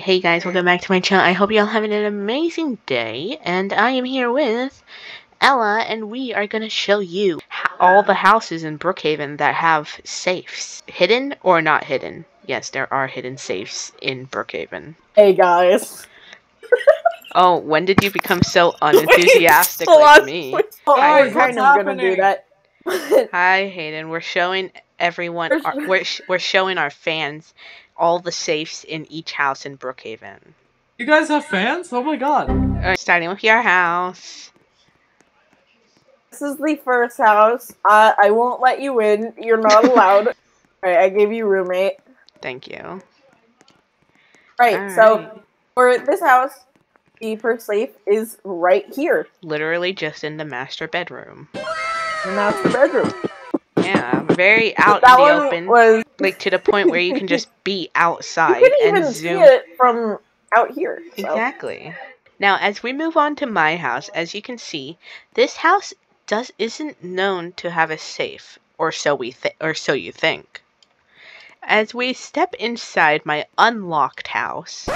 Hey guys, welcome back to my channel. I hope y'all having an amazing day, and I am here with Ella, and we are going to show you all the houses in Brookhaven that have safes. Hidden or not hidden? Yes, there are hidden safes in Brookhaven. Hey guys. oh, when did you become so unenthusiastic like me? Oh, I was kind of gonna do that. Hi, Hayden. We're showing everyone, our, we're, we're showing our fans all the safes in each house in Brookhaven. You guys have fans? Oh my god. Right, starting with your house. This is the first house. Uh, I won't let you in. You're not allowed. Alright, I gave you roommate. Thank you. Right, so for this house, the first safe is right here. Literally just in the master bedroom. The master bedroom. Yeah, very out that in the open. Was... Like to the point where you can just be outside you and zoom see it from out here. So. Exactly. Now, as we move on to my house, as you can see, this house does isn't known to have a safe, or so we th- or so you think. As we step inside my unlocked house,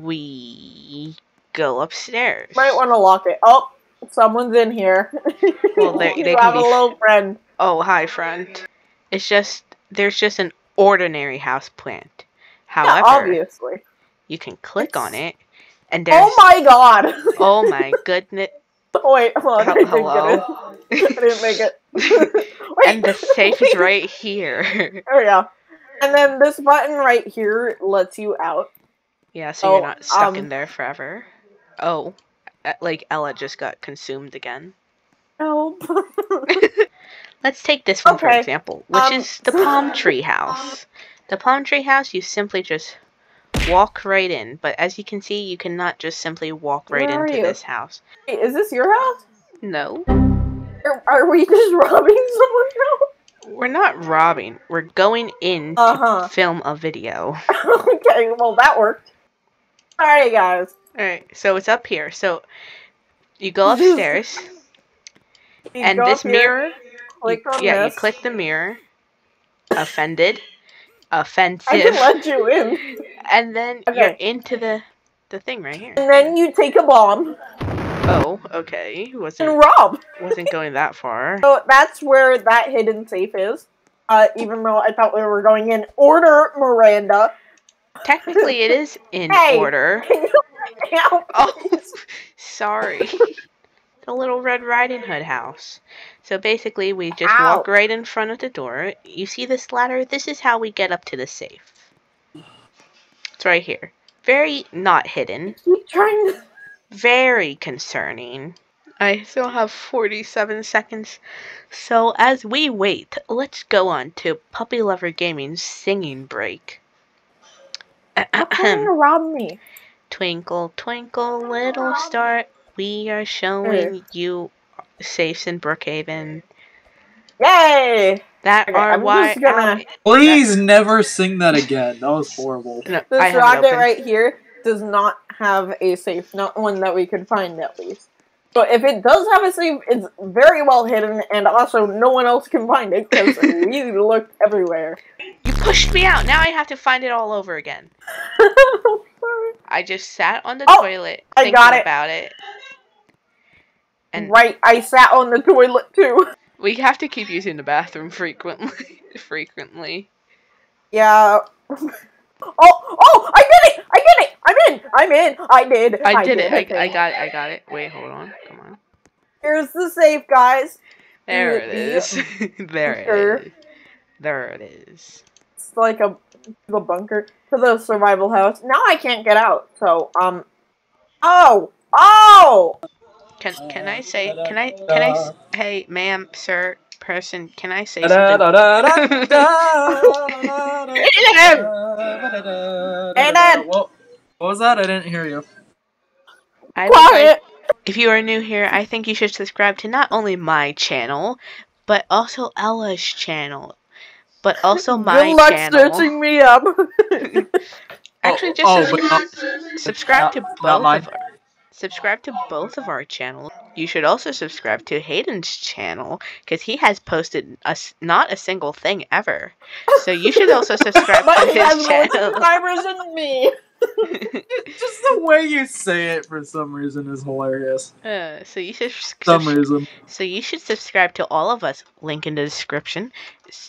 we go upstairs. Might want to lock it. Oh, someone's in here. Well, they, they have a little friend. Oh, hi, friend. It's just there's just an ordinary house plant. However, yeah, obviously, you can click it's... on it, and there's. Oh my god! oh my goodness! Wait, hold on. Hello. I didn't make it. and the safe is right here. oh yeah. And then this button right here lets you out. Yeah, so oh, you're not stuck um, in there forever. Oh, like Ella just got consumed again. Help. Let's take this one okay. for example, which um, is the palm tree house. The palm tree house, you simply just walk right in. But as you can see, you cannot just simply walk right into this house. Wait, is this your house? No. Are, are we just robbing someone now? We're not robbing. We're going in uh -huh. to film a video. okay, well that worked. Alright, guys. Alright, so it's up here. So you go upstairs, you and this mirror click you, on yeah, this. you click the mirror. Offended. Offensive. I can let you in. And then okay. you're into the the thing right here. And then you take a bomb. Oh, okay. Wasn't and rob. wasn't going that far. So that's where that hidden safe is. Uh, even though I thought we were going in order, Miranda. Technically, it is in hey, order. oh, sorry. the little Red Riding Hood house. So basically, we just Ow. walk right in front of the door. You see this ladder? This is how we get up to the safe. It's right here. Very not hidden. Keep trying. Very concerning. I still have 47 seconds. So as we wait, let's go on to Puppy Lover Gaming's singing break. To rob me. Twinkle, twinkle, little star, we are showing you safes in Brookhaven. Yay! That okay, are I'm why. Gonna... Um, Please that... never sing that again. That was horrible. No, this rocket right here does not have a safe, not one that we could find at least. But if it does have a safe, it's very well hidden, and also no one else can find it because we looked everywhere. You pushed me out. Now I have to find it all over again. I just sat on the oh, toilet thinking it. about it. And right, I sat on the toilet too. We have to keep using the bathroom frequently. frequently. Yeah. Oh, oh! I did it! I did it! I'm in! I'm in! I did! I, I did, did, it! I, I, got it! I got it! Wait, hold on. Come on. Here's the safe, guys. There it is. there it is. There it is. It's like a the bunker to the survival house. Now I can't get out. So um. Oh! Oh! Can can I say? Can I can I? Hey, ma'am, sir, person, can I say something? Aiden! What, what was that? I didn't hear you. I Quiet! if you are new here, I think you should subscribe to not only my channel, but also Ella's channel, but also my Good luck channel. searching me up. Actually, just oh, subscribe, subscribe to both of our subscribe to both of our channels. You should also subscribe to Hayden's channel because he has posted a, not a single thing ever. So you should also subscribe to his channel. Subscribers than me. Just the way you say it for some reason is hilarious. uh, so you should Some reason. so you should subscribe to all of us. Link in the description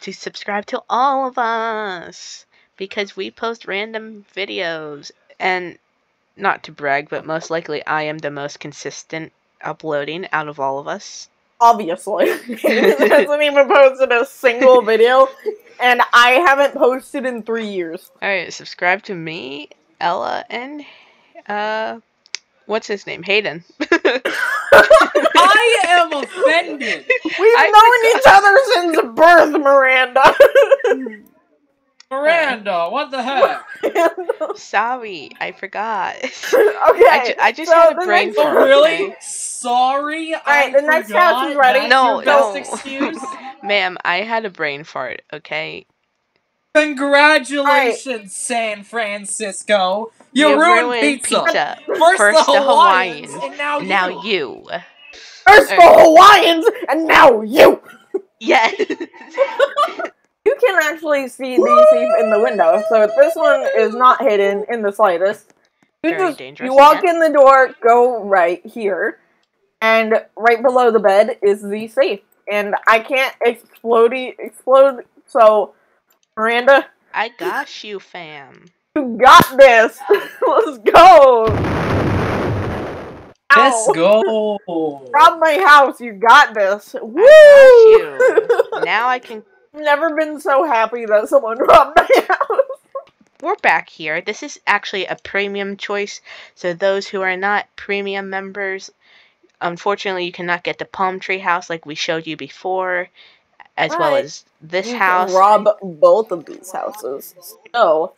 to subscribe to all of us because we post random videos and not to brag, but most likely I am the most consistent uploading out of all of us. Obviously. he hasn't even posted a single video, and I haven't posted in three years. All right, subscribe to me, Ella, and uh, what's his name? Hayden. I am offended. We've I known each other since birth, Miranda. Miranda, what the heck? Sorry, I forgot. okay. I, ju- I just so had a the brain next Oh, fart. one- really? Sorry. Alright, I the next forgot. house is ready. That's No, your best excuse. Ma'am, I had a brain fart, okay? Congratulations, San Francisco. You, ruined, pizza. First, First the the Hawaiians, Hawaiians, and now, Now you. you. First the Hawaiians, and now you. Yes. You can actually see the safe in the window, so this one is not hidden in the slightest. You Very just dangerous, you walk yeah. in the door, go right here, and right below the bed is the safe. And I can't explode explode, so Miranda, I got you, fam. you got this. Let's go. Let's go. Rob my house. You got this. Woo! I got you. Now I can. Never been so happy that someone robbed my house. We're back here. This is actually a premium choice, so those who are not premium members, unfortunately, you cannot get the palm tree house like we showed you before, as well as this You house can rob both of these houses. So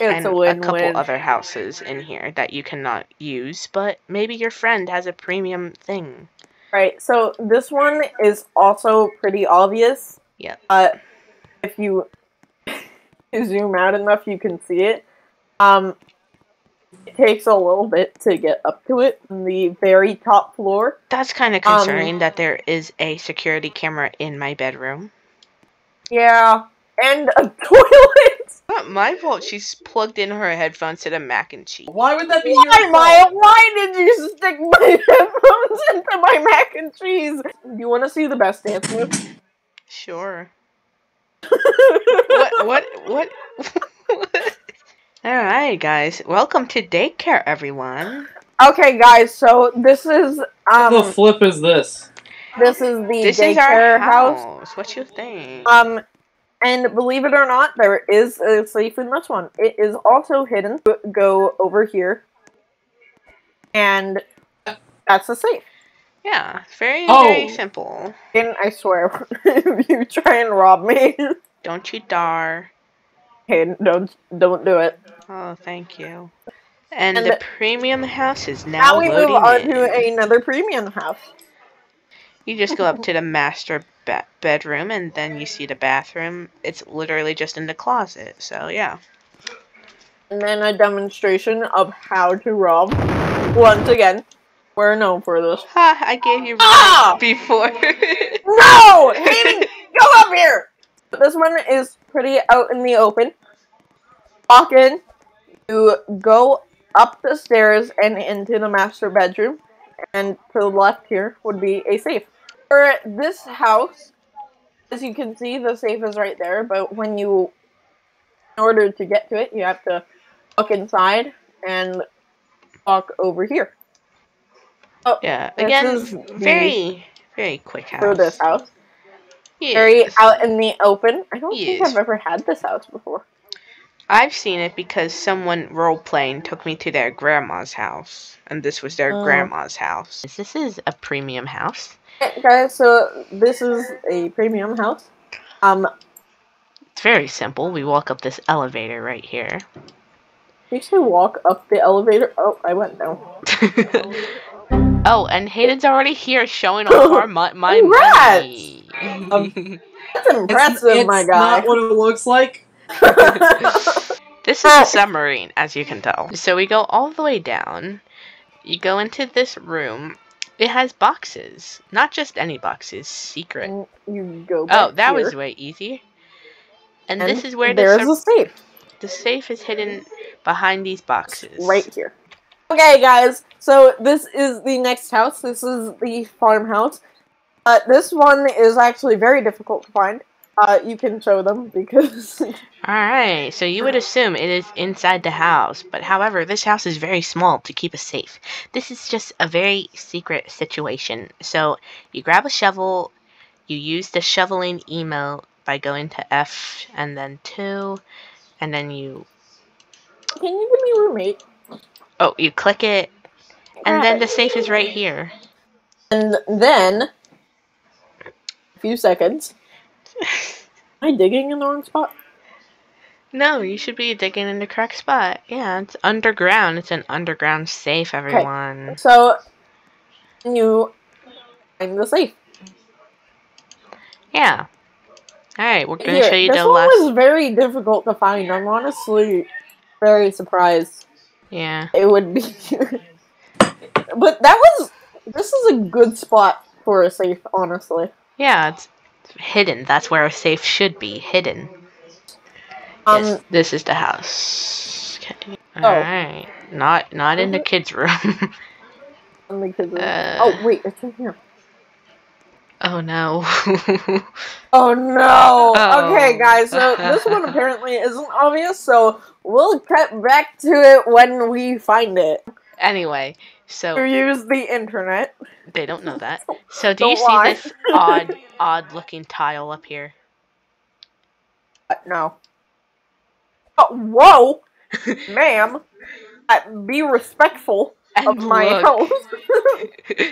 it's and a a couple other houses in here that you cannot use, but maybe your friend has a premium thing. Right. So this one is also pretty obvious. Yep. Uh, if you zoom out enough, you can see it. Um, it takes a little bit to get up to it. On the very top floor. That's kind of Um, concerning that there is a security camera in my bedroom. Yeah, and a toilet. Not my fault. She's plugged in her headphones to the mac and cheese. Why would that be Why, your fault? Maya? Why did you stick my headphones into my mac and cheese? Do you want to see the best dance move? Sure. what? What? What? All right, guys. Welcome to daycare, everyone. Okay, guys. So this is um the flip is this? this is the This daycare is our house. house. What you think? Um, and believe it or not, there is a safe in this one. It is also hidden. Go over here, and that's the safe. Yeah, very, Oh. very simple. And I swear, if you try and rob me, Don't you dare. hey, don't don't do it. Oh, thank you. And, And the the- premium house is now, Now we move on in. to another premium house. You just go up to the master ba- bedroom, and then you see the bathroom. It's literally just in the closet. So yeah. And then a demonstration of how to rob. Once again, we're known for this. Ha! I gave you Ah! before. No! Hayden, go up here! This one is pretty out in the open. Walk in, you go up the stairs and into the master bedroom, and to the left here would be a safe. For this house, as you can see, the safe is right there, but when you, in order to get to it, you have to walk inside and walk over here. Yeah. Again, very, very quick house. For this house. Yes. Very out in the open. I don't think I've ever had this house before. I've seen it because someone role playing took me to their grandma's house, and this was their Oh. grandma's house. This is a premium house. Okay, guys, so this is a premium house. Um, It's very simple. We walk up this elevator right here. you should walk up the elevator. Oh, I went down. oh, and Hayden's already here showing off our my, my Congrats! money. Um, That's impressive, it's, my it's guy. not what it looks like. This is a submarine, as you can tell. So we go all the way down. You go into this room. It has boxes. Not just any boxes, secret. You go. Oh, that here, was way easy. And, and this is where the there's sur- a safe. the safe is hidden behind these boxes. Right here. Okay, guys. So this is the next house. This is the farmhouse. Uh, this one is actually very difficult to find. Uh, you can show them because. Alright, so you would assume it is inside the house, but however, this house is very small to keep us safe. This is just a very secret situation. So you grab a shovel, you use the shoveling email by going to F and then 2, and then you. Can you give me roommate? Oh, you click it, and then the safe is right here. And then. A few seconds. Am I digging in the wrong spot? No, you should be digging in the correct spot. Yeah, it's underground. It's an underground safe, everyone. Okay. So, you find the safe. Yeah. Alright, we're going Here, to show you this the one last... was very difficult to find. I'm honestly very surprised Yeah. it would be. but that was. This is a good spot for a safe, honestly. Yeah, it's hidden. That's where a safe should be. Hidden. Um, yes, this is the house. Okay. Oh. Alright. Not not in the Mhm. kids' room. and the kids are- Uh. oh wait, it's in here. Oh no. Oh no! Oh. Okay, guys, so this one apparently isn't obvious, so we'll cut back to it when we find it. anyway, You so use the internet. they don't know that. So do you see this odd odd looking tile up here? Uh, no. Oh, whoa! Ma'am, uh, be respectful of my look. house.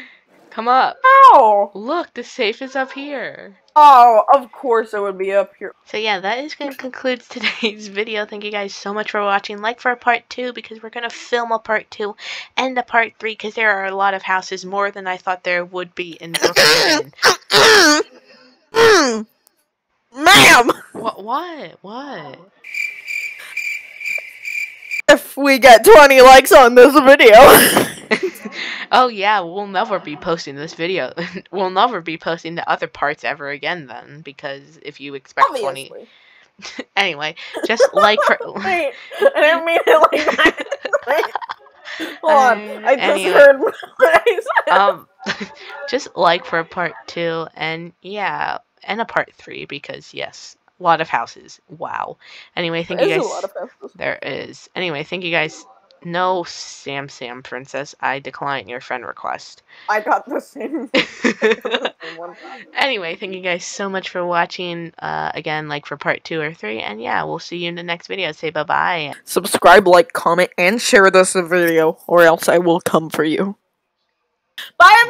Come up. Ow! Look, the safe is up here. Oh, of course it would be up here. So yeah, that is going to conclude today's video. Thank you guys so much for watching. Like for a part 2 because we're going to film a part 2 and a part 3 because there are a lot of houses, more than I thought there would be in Brooklyn. Ma'am! what? What? What? If we get 20 likes on this video. oh yeah, we'll never be posting this video. we'll never be posting the other parts ever again then because if you expect 20 Obviously. Anyway, just like for Wait, I didn't mean it like that. Hold on, I just Anyway. heard what I said. um just like for a part two and yeah and a part three because yes a lot of houses wow anyway thank you There's guys a lot of houses. there is anyway thank you guys no sam sam princess i decline your friend request. I got the same anyway thank you guys so much for watching uh again like for part two or three and yeah we'll see you in the next video. Say bye bye Subscribe, like, comment, and share this video, or else I will come for you. Bye,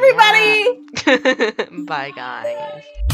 everybody! bye guys